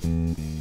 Bye.